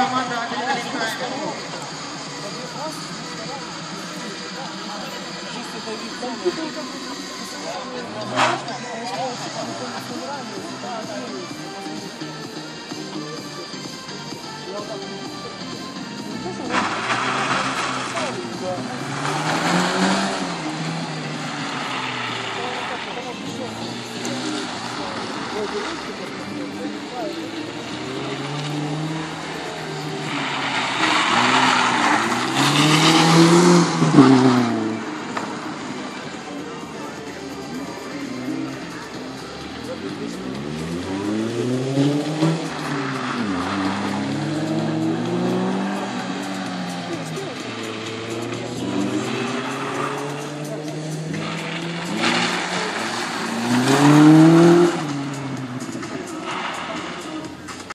команда Thank you. Mm-hmm.